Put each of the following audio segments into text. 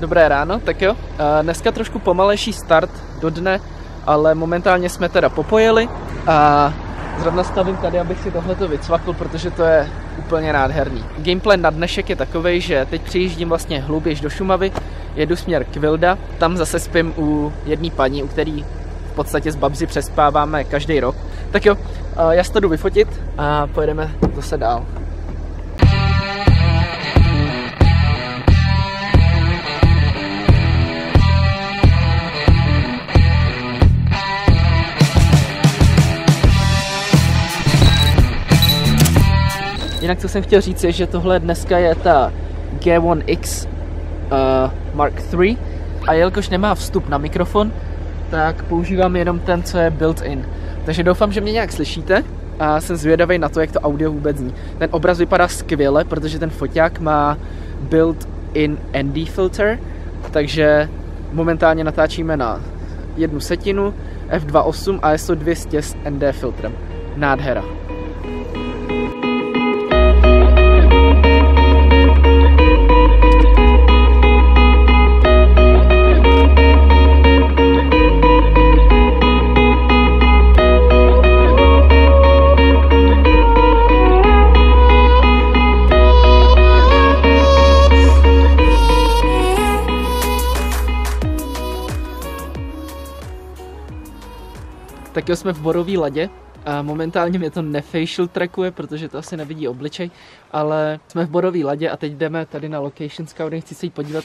Dobré ráno, tak jo. Dneska trošku pomalejší start do dne, ale momentálně jsme teda popojili a zrovna stavím tady, abych si tohleto vycvakl, protože to je úplně nádherný. Gameplay na dnešek je takový, že teď přijíždím vlastně hlouběž do Šumavy, jedu směr k Vilda, tam zase spím u jedné paní, u který v podstatě s Babzi přespáváme každý rok. Tak jo, já si to jdu vyfotit a pojedeme zase dál. Jinak co jsem chtěl říct je, že tohle dneska je ta G1X uh, Mark III a jelikož nemá vstup na mikrofon, tak používám jenom ten, co je built-in. Takže doufám, že mě nějak slyšíte a jsem zvědavý na to, jak to audio vůbec zní. Ten obraz vypadá skvěle, protože ten foťák má built-in ND filter, takže momentálně natáčíme na jednu setinu f2.8 a ISO 200 s ND filtrem. Nádhera. Tak jo, jsme v Borové ladě. A momentálně mě to nefacial trackuje, protože to asi nevidí obličej, ale jsme v Borové ladě a teď jdeme tady na location scouting, chci se jít podívat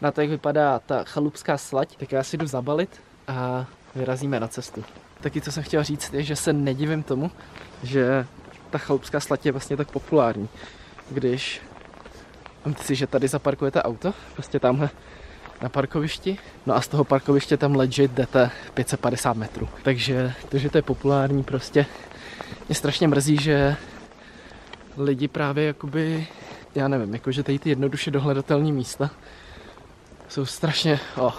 na to, jak vypadá ta chalupská slať, tak já si jdu zabalit a vyrazíme na cestu. Taky co jsem chtěl říct je, že se nedivím tomu, že ta chalupská slať je vlastně tak populární, když Vemte si, že tady zaparkujete auto, prostě tamhle na parkovišti. No a z toho parkoviště tam legit jdete 550 metrů. Takže to, že to je populární prostě, mě strašně mrzí, že lidi právě jakoby, já nevím, jakože tady ty jednoduše dohledatelné místa jsou strašně, oh,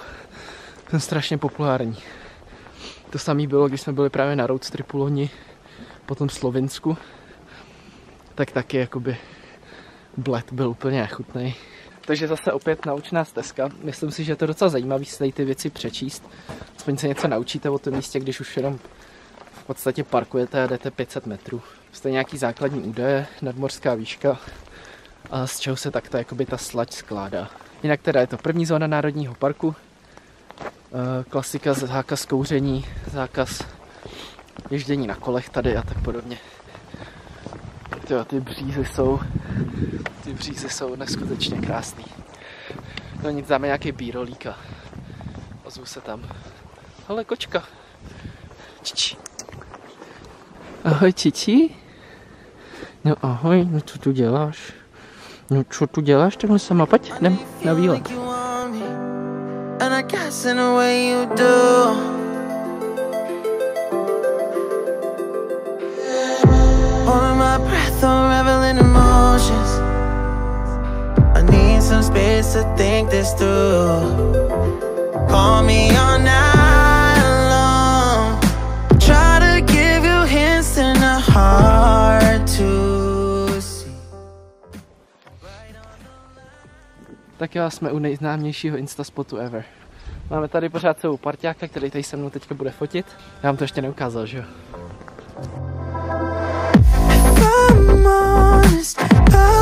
jsou strašně populární. To samé bylo, když jsme byli právě na roadstripu loni, potom v Slovinsku, tak taky jakoby bled byl úplně nechutný. Takže zase opět naučná stezka. Myslím si, že je to docela zajímavý tady ty věci přečíst. Aspoň se něco naučíte o tom místě, když už jenom v podstatě parkujete a jdete 500 metrů. Jste nějaký základní údaje, nadmorská výška a z čeho se takto jakoby ta slať skládá. Jinak teda je to první zóna Národního parku. Eh, klasika, zákaz kouření, zákaz ježdění na kolech tady a tak podobně. Tyjo, ty břízy jsou ty břízy jsou neskutečně krásný. No nic, dáme nějaký bírolíka. Ozvu se tam. Ale kočka. Čiči. Ahoj, Čiči. No ahoj, no co tu děláš? No co tu děláš takhle sama? Pojď, jdem na výlet. And I guess in a way you do emotions I need some space to think this through Call me all night long Try to give you hints and a hard to see Tak jo, jsme u nejznámějšího instaspotu ever. Máme tady pořád celou parťáka, který tady se mnou teďka bude fotit. Já vám to ještě neukázal, že jo? honest,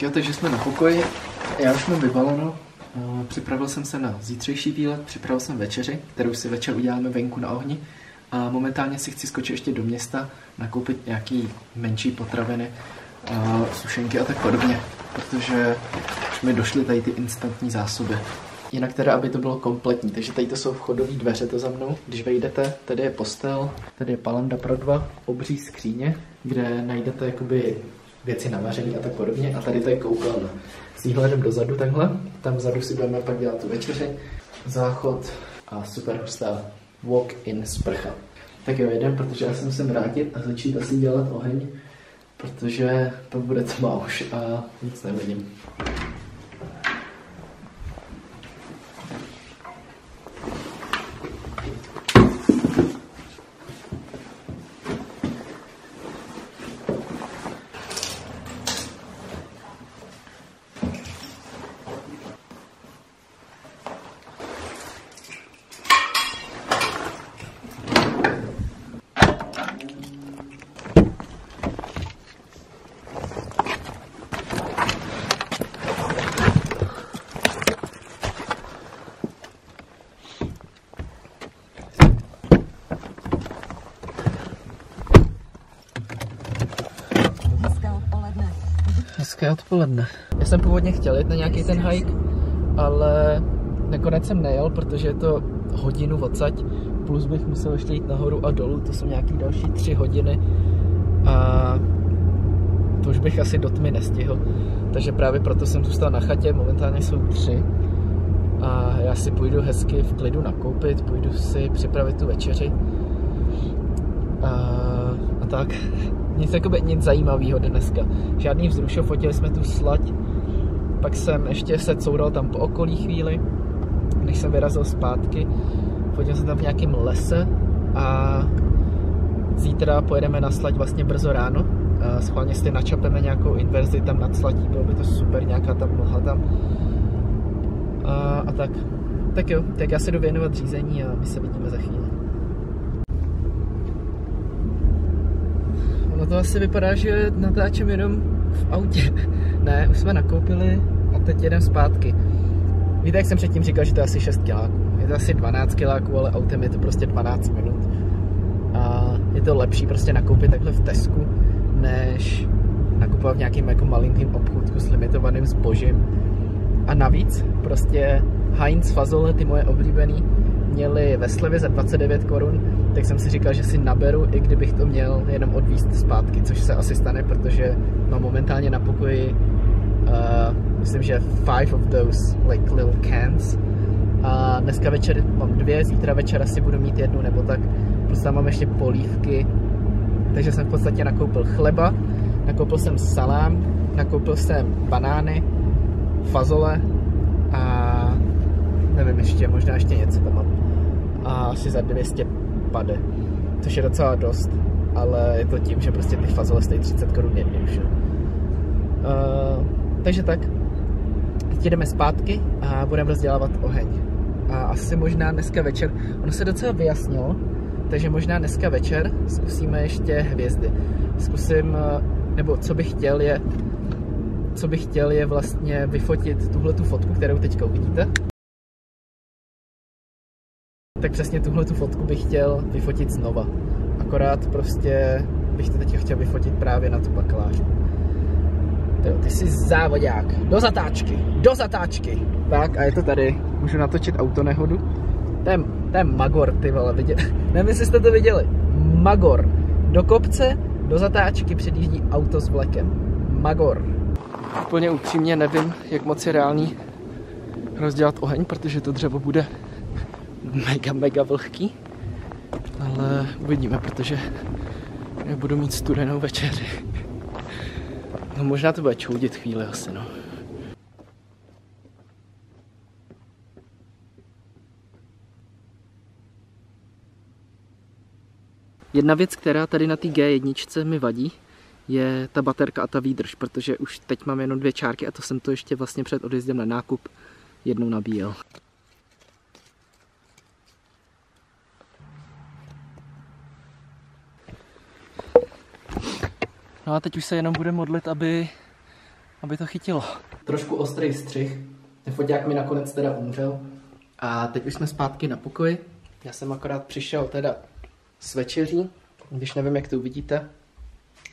Tak jo, takže jsme na pokoji. Já už mám vybaleno. No, Připravil jsem se na zítřejší výlet, připravil jsem večeři, kterou si večer uděláme venku na ohni. A momentálně si chci skočit ještě do města, nakoupit nějaký menší potraviny, a sušenky a tak podobně, protože už mi došly tady ty instantní zásoby. Jinak teda, aby to bylo kompletní, takže tady to jsou vchodové dveře to za mnou. Když vejdete, tady je postel, tady je palanda pro dva, obří skříně, kde najdete jakoby věci na vaření a tak podobně. A tady to je koupelna. S výhledem dozadu takhle, tam vzadu si budeme pak dělat tu večeři. záchod a super hustá walk-in sprcha. Tak jo, jedem, protože já se musím vrátit a začít asi dělat oheň, protože pak bude tma už a nic nevidím. Hezké odpoledne. Já jsem původně chtěl jít na nějaký ten hike, ale nakonec jsem nejel, protože je to hodinu odsaď, plus bych musel ještě jít nahoru a dolů, to jsou nějaký další tři hodiny a to už bych asi do tmy nestihl. Takže právě proto jsem zůstal na chatě, momentálně jsou tři a já si půjdu hezky v klidu nakoupit, půjdu si připravit tu večeři a, a tak. Nic, jakoby, nic zajímavého dneska. Žádný vzrušov, fotili jsme tu slať, pak jsem ještě se coural tam po okolí chvíli, než jsem vyrazil zpátky. Fotil jsem tam v nějakém lese a zítra pojedeme na slať vlastně brzo ráno. Schválně si načapeme nějakou inverzi tam nad slatí, bylo by to super, nějaká tam mlha tam. A, a tak. Tak jo, tak já se jdu věnovat řízení a my se vidíme za chvíli. Ono to asi vypadá, že natáčím jenom v autě. ne, už jsme nakoupili a teď jedem zpátky. Víte, jak jsem předtím říkal, že to je asi 6 kiláků. Je to asi 12 kiláků, ale autem je to prostě 12 minut. A je to lepší prostě nakoupit takhle v Tesku, než nakupovat v nějakým jako malinkým obchůdku s limitovaným zbožím. A navíc prostě Heinz fazole, ty moje oblíbený, měli ve slevě za 29 korun, tak jsem si říkal, že si naberu, i kdybych to měl jenom odvíst zpátky, což se asi stane, protože mám momentálně na pokoji uh, myslím, že five of those like little cans. A dneska večer mám dvě, zítra večer asi budu mít jednu nebo tak. Prostě tam mám ještě polívky. Takže jsem v podstatě nakoupil chleba, nakoupil jsem salám, nakoupil jsem banány, fazole a nevím ještě, možná ještě něco tam mám. A asi za 200 pade, což je docela dost, ale je to tím, že prostě ty fazole stojí 30 korun jedny už. Uh, takže tak, teď jdeme zpátky a budeme rozdělávat oheň. A asi možná dneska večer, ono se docela vyjasnilo, takže možná dneska večer zkusíme ještě hvězdy. Zkusím, eh, nebo co bych chtěl je, co bych chtěl je vlastně vyfotit tuhle tu fotku, kterou teďka uvidíte. Tak přesně tuhle tu fotku bych chtěl vyfotit znova. Akorát prostě bych to teďka chtěl vyfotit právě na tu bakalářku. Tyjo, ty jsi závodák. Do zatáčky, do zatáčky. Tak a je to tady. Můžu natočit autonehodu. To je, to je Magor, ty vole, viděl. Nevím, jestli jste to viděli. Magor. Do kopce, do zatáčky předjíždí auto s vlekem. Magor. Úplně upřímně nevím, jak moc je reálný rozdělat oheň, protože to dřevo bude mega, mega vlhký. Ale uvidíme, protože budu mít studenou večeři. No možná to bude čoudit chvíli asi, no. Jedna věc, která tady na té G1 mi vadí, je ta baterka a ta výdrž, protože už teď mám jenom dvě čárky a to jsem to ještě vlastně před odjezdem na nákup jednou nabíjel. No a teď už se jenom bude modlit, aby, aby to chytilo. Trošku ostrý střih. Ten foťák mi nakonec teda umřel. A teď už jsme zpátky na pokoji. Já jsem akorát přišel teda s večeří, když nevím, jak to uvidíte.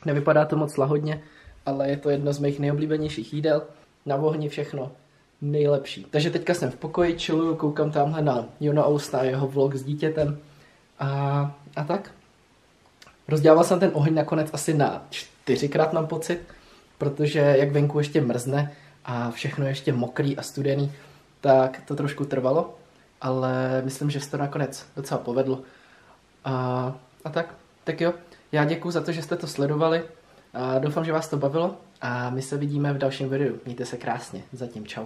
Nevypadá to moc lahodně, ale je to jedno z mých nejoblíbenějších jídel. Na vohni všechno nejlepší. Takže teďka jsem v pokoji, chilluju, koukám tamhle na Jona Ous, na jeho vlog s dítětem. A, a tak. Rozdělával jsem ten oheň nakonec asi na čtyřikrát mám pocit, protože jak venku ještě mrzne a všechno je ještě mokrý a studený, tak to trošku trvalo. ale myslím, že se to nakonec docela povedlo. A, a tak, tak jo, já děkuji za to, že jste to sledovali. A doufám, že vás to bavilo a my se vidíme v dalším videu. Mějte se krásně. Zatím čau.